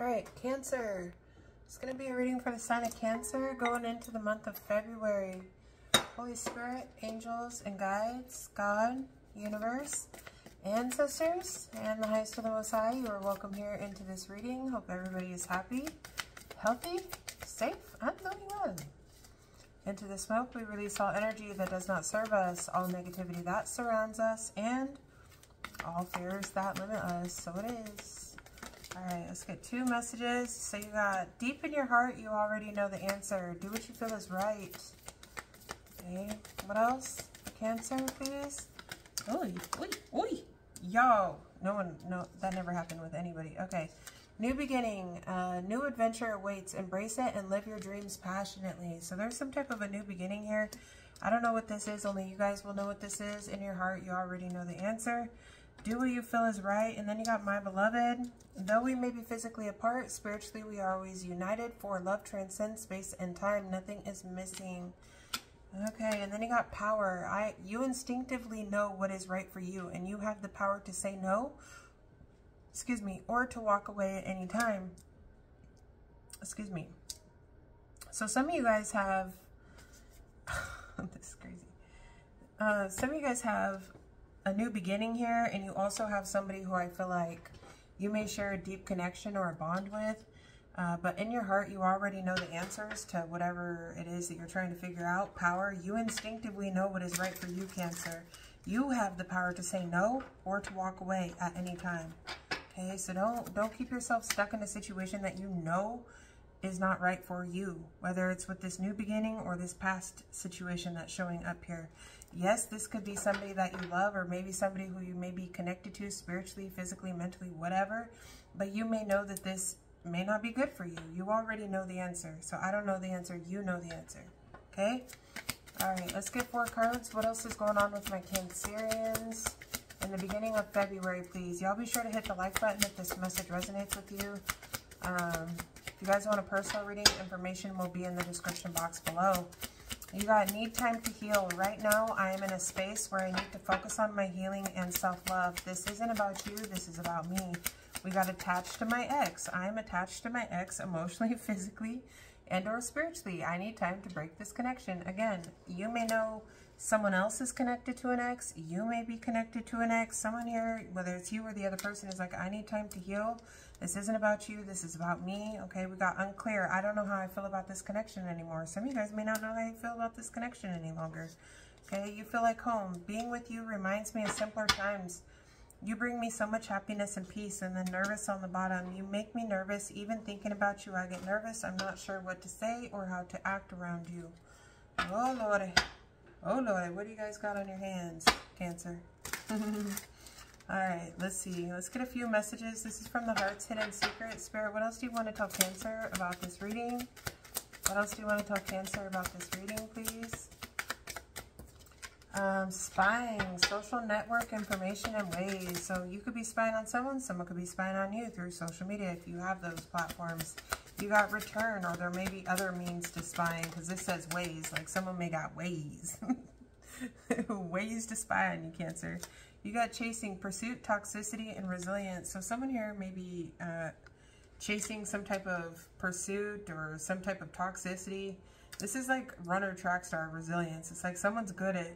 All right, Cancer. It's going to be a reading for the sign of Cancer going into the month of February. Holy Spirit, angels and guides, God, universe, ancestors, and the highest of the Most High, you are welcome here into this reading. Hope everybody is happy, healthy, safe, and doing well. Into the smoke, we release all energy that does not serve us, all negativity that surrounds us, and all fears that limit us. So it is. All right, let's get two messages. So you got deep in your heart, you already know the answer. Do what you feel is right. Okay, what else? For Cancer, please. Oi, oi, oi. Yo, no one, no, that never happened with anybody. Okay, new beginning, uh, new adventure awaits. Embrace it and live your dreams passionately. So there's some type of a new beginning here. I don't know what this is. Only you guys will know what this is. In your heart, you already know the answer. Do what you feel is right. And then you got my beloved. Though we may be physically apart, spiritually we are always united. For love transcends space and time. Nothing is missing. Okay, and then you got power. I you instinctively know what is right for you, and you have the power to say no. Excuse me, or to walk away at any time. Excuse me. So some of you guys have this is crazy. Uh, some of you guys have a new beginning here, and you also have somebody who I feel like you may share a deep connection or a bond with. Uh, but in your heart, you already know the answers to whatever it is that you're trying to figure out. Power, you instinctively know what is right for you, Cancer. You have the power to say no or to walk away at any time. Okay, so don't don't keep yourself stuck in a situation that you know is not right for you, whether it's with this new beginning or this past situation that's showing up here. Yes, this could be somebody that you love or maybe somebody who you may be connected to spiritually, physically, mentally, whatever. But you may know that this may not be good for you. You already know the answer. So I don't know the answer. You know the answer. Okay? All right, let's get four cards. What else is going on with my Cancerians? In the beginning of February, please. Y'all be sure to hit the like button if this message resonates with you. Um, if you guys want a personal reading, information will be in the description box below. You got need time to heal. Right now, I am in a space where I need to focus on my healing and self-love. This isn't about you. This is about me. We got attached to my ex. I'm attached to my ex emotionally, physically, and or spiritually. I need time to break this connection. Again, you may know someone else is connected to an ex. You may be connected to an ex. Someone here, whether it's you or the other person, is like, I need time to heal. This isn't about you. This is about me. Okay, we got unclear. I don't know how I feel about this connection anymore. Some of you guys may not know how you feel about this connection any longer. Okay, you feel like home. Being with you reminds me of simpler times. You bring me so much happiness and peace and then nervous on the bottom. You make me nervous. Even thinking about you, I get nervous. I'm not sure what to say or how to act around you. Oh, Lord. Oh, Lord. What do you guys got on your hands, Cancer? All right, let's see. Let's get a few messages. This is from the Heart's Hidden Secret. Spirit, what else do you want to tell Cancer about this reading? What else do you want to tell Cancer about this reading, please? Um, spying, social network information and ways. So you could be spying on someone, someone could be spying on you through social media if you have those platforms. You got return, or there may be other means to spying, because this says ways, like someone may got ways. ways to spy on you, Cancer. You got chasing, pursuit, toxicity, and resilience. So someone here may be uh, chasing some type of pursuit or some type of toxicity. This is like runner track star resilience. It's like someone's good at,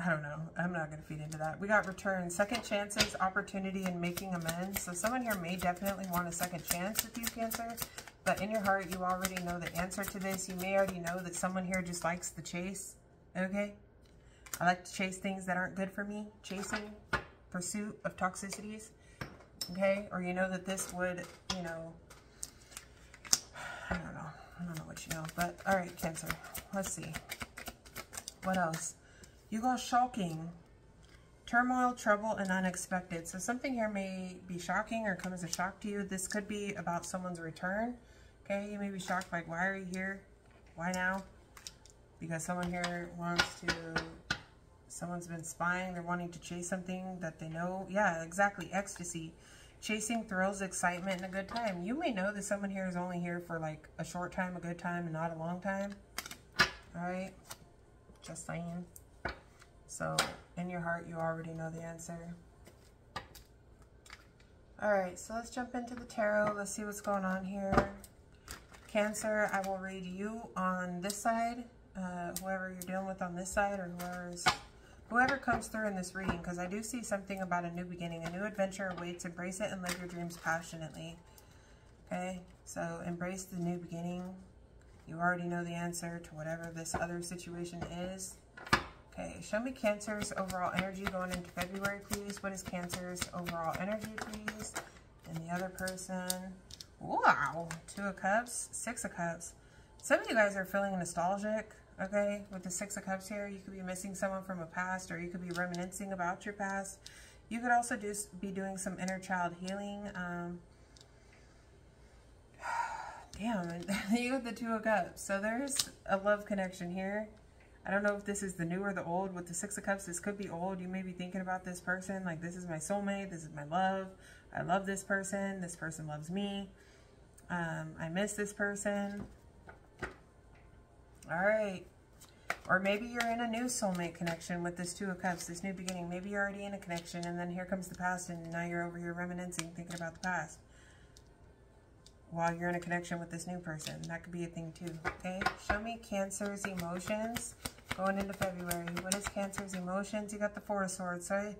I don't know. I'm not going to feed into that. We got return, second chances, opportunity, and making amends. So someone here may definitely want a second chance with you, Cancer. But in your heart, you already know the answer to this. You may already know that someone here just likes the chase. Okay? I like to chase things that aren't good for me. Chasing, pursuit of toxicities. Okay? Or you know that this would, you know, I don't know. I don't know what you know. But, all right, Cancer. Let's see. What else? You got shocking. Turmoil, trouble, and unexpected. So something here may be shocking or come as a shock to you. This could be about someone's return. Okay, you may be shocked like, why are you here? Why now? Because someone here wants to Someone's been spying. They're wanting to chase something that they know. Yeah, exactly. Ecstasy. Chasing thrills, excitement, and a good time. You may know that someone here is only here for like a short time, a good time, and not a long time. Alright? Just saying. So, in your heart, you already know the answer. All right, so let's jump into the tarot. Let's see what's going on here. Cancer, I will read you on this side, uh, whoever you're dealing with on this side, or whoever's, whoever comes through in this reading, because I do see something about a new beginning. A new adventure awaits. Embrace it and live your dreams passionately. Okay, so embrace the new beginning. You already know the answer to whatever this other situation is. Okay, show me Cancer's overall energy going into February, please. What is Cancer's overall energy, please? And the other person. Wow, Two of Cups, Six of Cups. Some of you guys are feeling nostalgic, okay? With the Six of Cups here, you could be missing someone from a past or you could be reminiscing about your past. You could also just be doing some inner child healing. Um, damn, you have the Two of Cups. So there's a love connection here. I don't know if this is the new or the old. With the Six of Cups, this could be old. You may be thinking about this person. Like, this is my soulmate. This is my love. I love this person. This person loves me. Um, I miss this person. All right. Or maybe you're in a new soulmate connection with this Two of Cups, this new beginning. Maybe you're already in a connection and then here comes the past and now you're over here reminiscing, thinking about the past. While you're in a connection with this new person. That could be a thing too, okay? Show me Cancer's emotions going into February. What is Cancer's emotions? You got the Four of Swords. So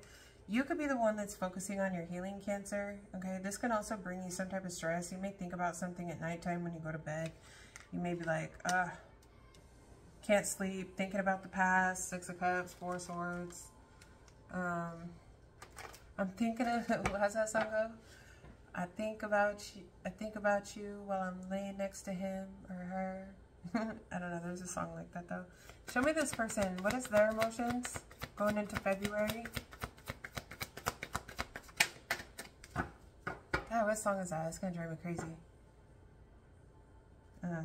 you could be the one that's focusing on your healing Cancer. Okay, this can also bring you some type of stress. You may think about something at nighttime when you go to bed. You may be like, uh, can't sleep, thinking about the past, Six of Cups, Four Swords. Um, I'm thinking of, how's that song go? I think about you, I think about you while I'm laying next to him or her. I don't know. There's a song like that, though. Show me this person. What is their emotions going into February? God, what song is that? It's going to drive me crazy. Uh,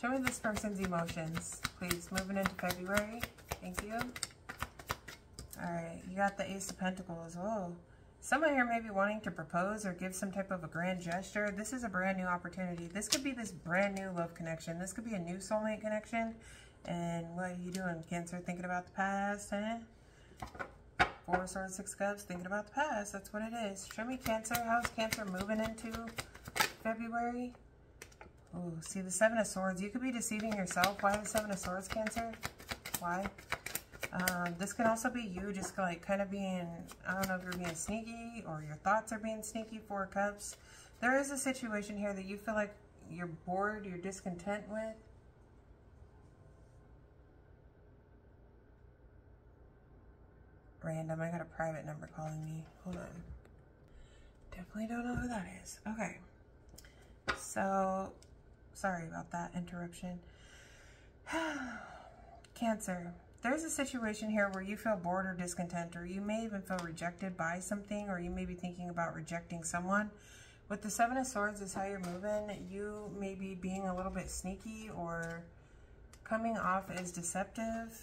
show me this person's emotions, please. Moving into February. Thank you. Alright, you got the Ace of Pentacles. Oh, Someone here may be wanting to propose or give some type of a grand gesture. This is a brand new opportunity. This could be this brand new love connection. This could be a new soulmate connection. And what are you doing, Cancer? Thinking about the past, eh? Four Swords, Six Cups, thinking about the past. That's what it is. Show me Cancer. How's Cancer moving into February? Oh, see the Seven of Swords. You could be deceiving yourself. Why the Seven of Swords, Cancer? Why? Um, this can also be you just like kind of being, I don't know if you're being sneaky or your thoughts are being sneaky, Four Cups. There is a situation here that you feel like you're bored, you're discontent with. Random, I got a private number calling me. Hold on. Definitely don't know who that is. Okay. So, sorry about that interruption. Cancer there's a situation here where you feel bored or discontent, or you may even feel rejected by something, or you may be thinking about rejecting someone. With the Seven of Swords is how you're moving. You may be being a little bit sneaky or coming off as deceptive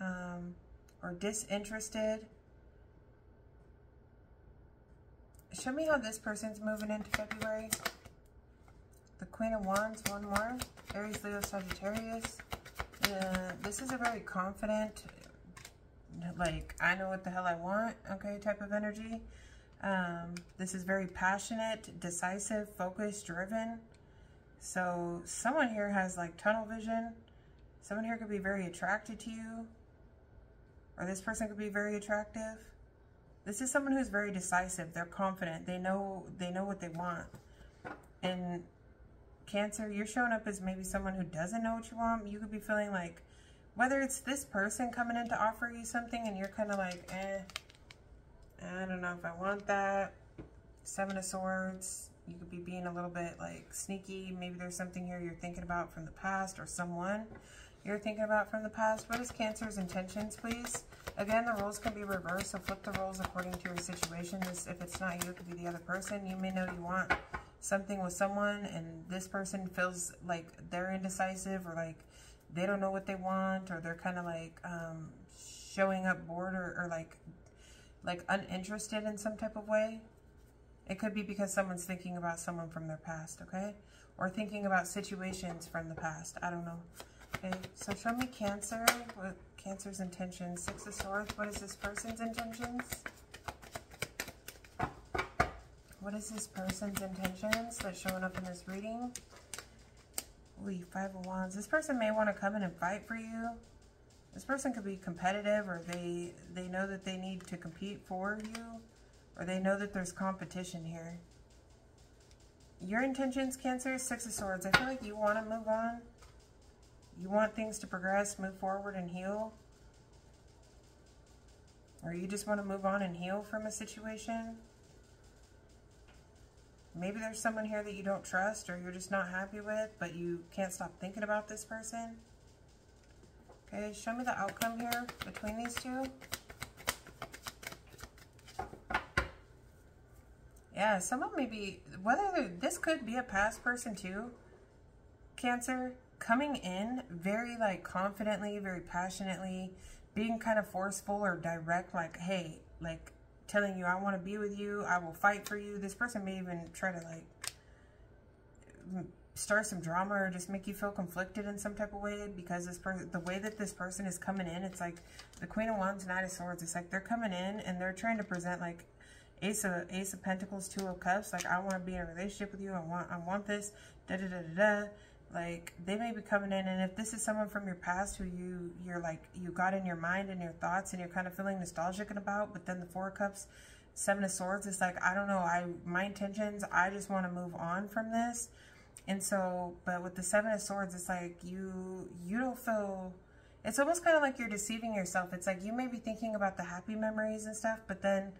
um, or disinterested. Show me how this person's moving into February. The Queen of Wands, one more. Aries, Leo, Sagittarius. This is a very confident, like, I know what the hell I want, okay, type of energy. Um, this is very passionate, decisive, focused, driven. So someone here has like tunnel vision. Someone here could be very attracted to you. Or this person could be very attractive. This is someone who's very decisive. They're confident. They know they know what they want. And Cancer, you're showing up as maybe someone who doesn't know what you want. You could be feeling like, whether it's this person coming in to offer you something and you're kind of like, eh, I don't know if I want that. Seven of Swords, you could be being a little bit like sneaky. Maybe there's something here you're thinking about from the past or someone you're thinking about from the past. What is Cancer's intentions, please? Again, the roles can be reversed, so flip the roles according to your situation. This, if it's not you, it could be the other person. You may know you want something with someone and this person feels like they're indecisive or like they don't know what they want or they're kind of like um, showing up bored or, or like like uninterested in some type of way. It could be because someone's thinking about someone from their past, okay? Or thinking about situations from the past. I don't know. Okay, so show me Cancer. What Cancer's intentions? Six of Swords. What is this person's intentions? What is this person's intentions that's showing up in this reading? Ooh, Five of Wands. This person may want to come in and fight for you. This person could be competitive or they, they know that they need to compete for you. Or they know that there's competition here. Your intentions, Cancer, Six of Swords. I feel like you want to move on. You want things to progress, move forward, and heal. Or you just want to move on and heal from a situation. Maybe there's someone here that you don't trust or you're just not happy with, but you can't stop thinking about this person. Okay, show me the outcome here between these two. Yeah, someone maybe, whether this could be a past person too, Cancer, coming in very like confidently, very passionately, being kind of forceful or direct, like, hey, like telling you, I want to be with you, I will fight for you. This person may even try to like start some drama or just make you feel conflicted in some type of way because this person, the way that this person is coming in, it's like the Queen of Wands, Knight of Swords. It's like they're coming in and they're trying to present like Ace of Ace of Pentacles, Two of Cups. Like I want to be in a relationship with you. I want I want this. Da da da da da. Like they may be coming in, and if this is someone from your past who you you're like you got in your mind and your thoughts, and you're kind of feeling nostalgic about, but then the Four Cups, Seven of Swords, it's like I don't know. I my intentions. I just want to move on from this. And so, but with the Seven of Swords, it's like you you don't feel it's almost kind of like you're deceiving yourself. It's like you may be thinking about the happy memories and stuff, but then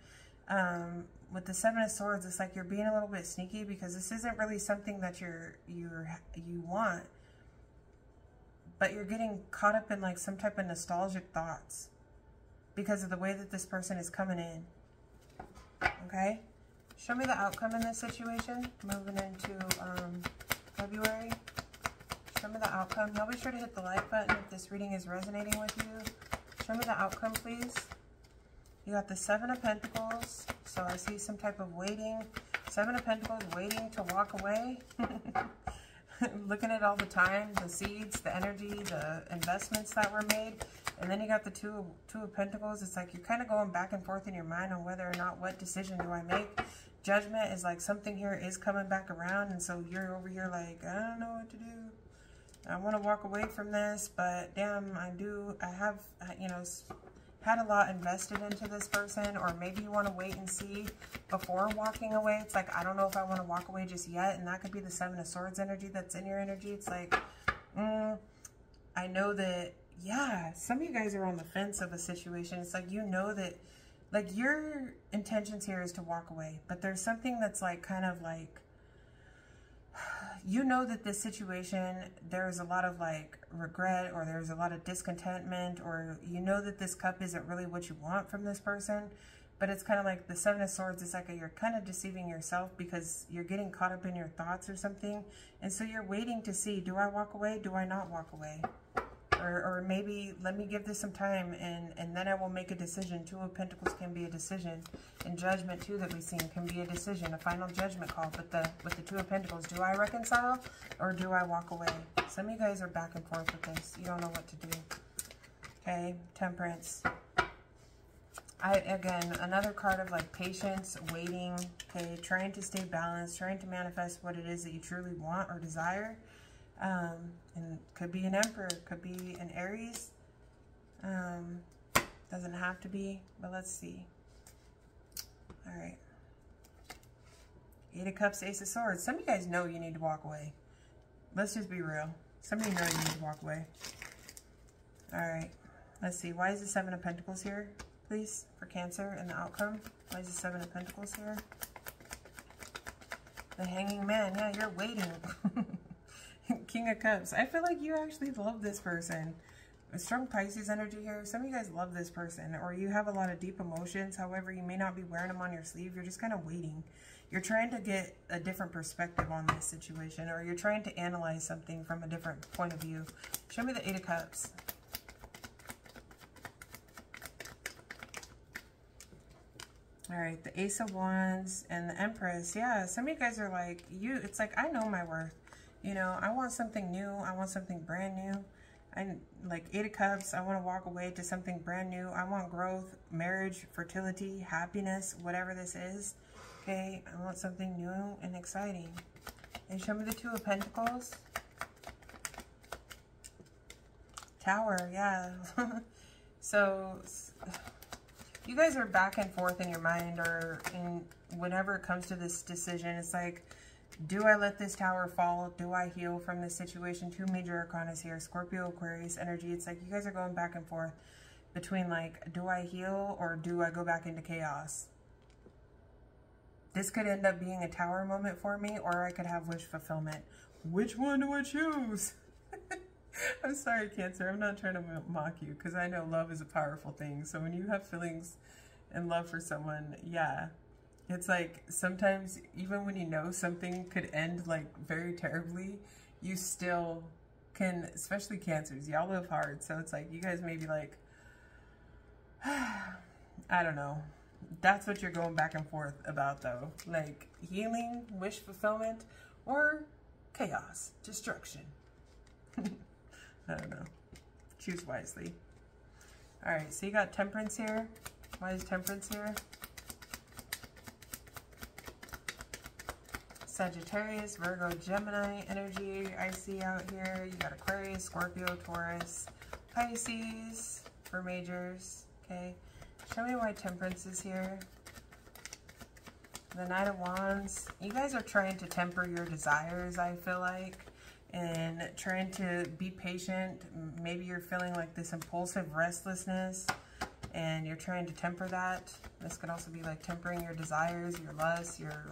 um, with the Seven of Swords, it's like you're being a little bit sneaky because this isn't really something that you're you're you want, but you're getting caught up in like some type of nostalgic thoughts because of the way that this person is coming in. Okay, show me the outcome in this situation. Moving into um, February. Show me the outcome. Y'all be sure to hit the like button if this reading is resonating with you. Show me the outcome, please. You got the Seven of Pentacles. So I see some type of waiting. Seven of Pentacles waiting to walk away. Looking at all the time, the seeds, the energy, the investments that were made. And then you got the two, two of Pentacles. It's like you're kind of going back and forth in your mind on whether or not what decision do I make. Judgment is like something here is coming back around. And so you're over here like, I don't know what to do. I want to walk away from this, but damn, I do, I have, you know, had a lot invested into this person or maybe you want to wait and see before walking away. It's like, I don't know if I want to walk away just yet. And that could be the Seven of Swords energy that's in your energy. It's like, mm, I know that, yeah, some of you guys are on the fence of a situation. It's like, you know that, like, your intentions here is to walk away. But there's something that's like, kind of like, you know that this situation, there's a lot of like regret or there's a lot of discontentment or you know that this cup isn't really what you want from this person. But it's kind of like the Seven of Swords It's like you're kind of deceiving yourself because you're getting caught up in your thoughts or something. And so you're waiting to see, do I walk away? Do I not walk away? Or, or maybe let me give this some time and, and then I will make a decision. Two of Pentacles can be a decision. And Judgment too that we've seen can be a decision, a final judgment call. But the with the Two of Pentacles, do I reconcile or do I walk away? Some of you guys are back and forth with this. You don't know what to do. Okay, Temperance. I, again, another card of like patience, waiting, okay, trying to stay balanced, trying to manifest what it is that you truly want or desire. Um, and could be an Emperor, could be an Aries. Um, doesn't have to be, but let's see. All right. Eight of Cups, Ace of Swords. Some of you guys know you need to walk away. Let's just be real. Some of you know you need to walk away. All right. Let's see. Why is the Seven of Pentacles here, please, for Cancer and the outcome? Why is the Seven of Pentacles here? The Hanging Man. Yeah, you're waiting. King of Cups. I feel like you actually love this person. A strong Pisces energy here. Some of you guys love this person or you have a lot of deep emotions. However, you may not be wearing them on your sleeve. You're just kind of waiting. You're trying to get a different perspective on this situation or you're trying to analyze something from a different point of view. Show me the Eight of Cups. All right, the Ace of Wands and the Empress. Yeah, some of you guys are like, you. it's like, I know my worth. You know, I want something new. I want something brand new. I like Eight of Cups. I want to walk away to something brand new. I want growth, marriage, fertility, happiness, whatever this is. Okay, I want something new and exciting. And show me the Two of Pentacles. Tower, yeah. so, you guys are back and forth in your mind or in whenever it comes to this decision. It's like, do I let this tower fall? Do I heal from this situation? Two major arcanas here. Scorpio, Aquarius energy. It's like you guys are going back and forth between like, do I heal or do I go back into chaos? This could end up being a tower moment for me or I could have wish fulfillment. Which one do I choose? I'm sorry, Cancer. I'm not trying to mock you because I know love is a powerful thing. So when you have feelings and love for someone, yeah, it's like sometimes even when you know something could end like very terribly, you still can, especially cancers, y'all live hard. So it's like you guys may be like, I don't know. That's what you're going back and forth about though. Like healing, wish fulfillment, or chaos, destruction. I don't know. Choose wisely. All right, so you got temperance here. Why is temperance here? Sagittarius, Virgo, Gemini energy I see out here. You got Aquarius, Scorpio, Taurus, Pisces for majors. Okay. Show me why temperance is here. The Knight of Wands. You guys are trying to temper your desires, I feel like. And trying to be patient. Maybe you're feeling like this impulsive restlessness and you're trying to temper that. This could also be like tempering your desires, your lusts, your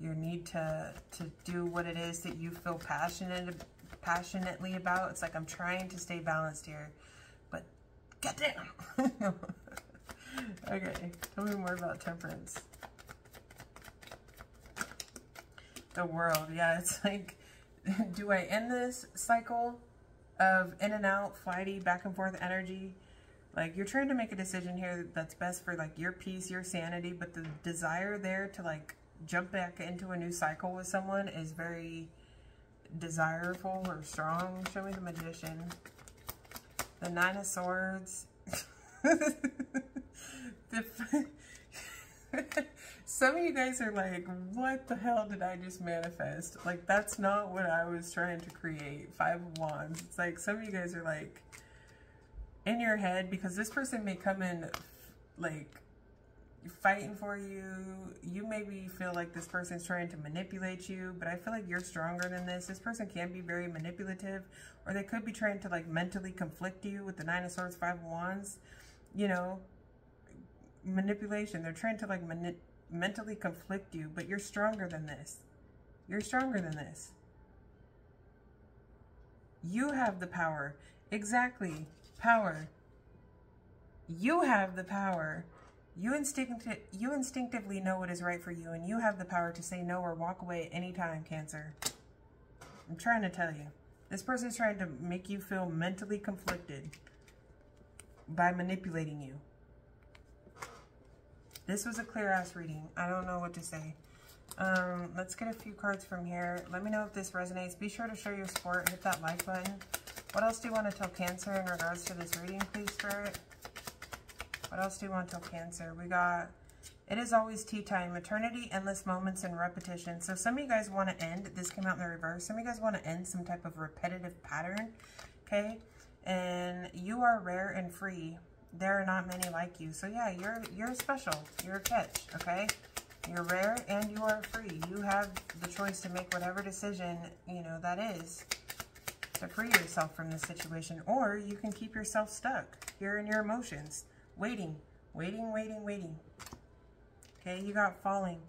your need to to do what it is that you feel passionate passionately about. It's like I'm trying to stay balanced here, but goddamn. okay, tell me more about temperance. The world, yeah, it's like, do I end this cycle of in and out, flighty, back and forth energy? Like, you're trying to make a decision here that's best for, like, your peace, your sanity, but the desire there to, like, jump back into a new cycle with someone is very desirable or strong. Show me the Magician. The Nine of Swords. Some of you guys are like, what the hell did I just manifest? Like, that's not what I was trying to create. Five of Wands. It's like, some of you guys are like, in your head, because this person may come in, like, fighting for you. You maybe feel like this person's trying to manipulate you, but I feel like you're stronger than this. This person can be very manipulative, or they could be trying to like mentally conflict you with the Nine of Swords, Five of Wands. You know, manipulation. They're trying to like mentally conflict you, but you're stronger than this. You're stronger than this. You have the power. Exactly. Power. You have the power you, instincti you instinctively know what is right for you, and you have the power to say no or walk away at any time, Cancer. I'm trying to tell you. This person is trying to make you feel mentally conflicted by manipulating you. This was a clear-ass reading. I don't know what to say. Um, let's get a few cards from here. Let me know if this resonates. Be sure to show your support. Hit that like button. What else do you want to tell Cancer in regards to this reading, please, Spirit? What else do you want till Cancer? We got, it is always tea time, maternity, endless moments, and repetition. So some of you guys want to end, this came out in the reverse, some of you guys want to end some type of repetitive pattern, okay? And you are rare and free. There are not many like you. So yeah, you're, you're special. You're a catch, okay? You're rare and you are free. You have the choice to make whatever decision, you know, that is to free yourself from this situation. Or you can keep yourself stuck here in your emotions. Waiting, waiting, waiting, waiting. Okay, you got falling.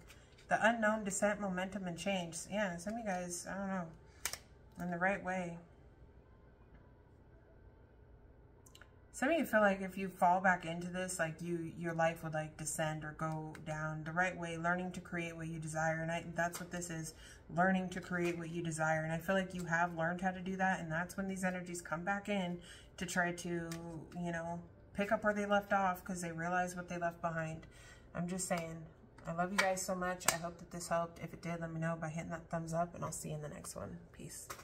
The unknown, descent, momentum, and change. Yeah, some of you guys, I don't know, in the right way. Some of you feel like if you fall back into this, like you, your life would like descend or go down the right way, learning to create what you desire. And I, that's what this is, learning to create what you desire. And I feel like you have learned how to do that. And that's when these energies come back in to try to, you know, pick up where they left off because they realize what they left behind. I'm just saying, I love you guys so much. I hope that this helped. If it did, let me know by hitting that thumbs up, and I'll see you in the next one. Peace.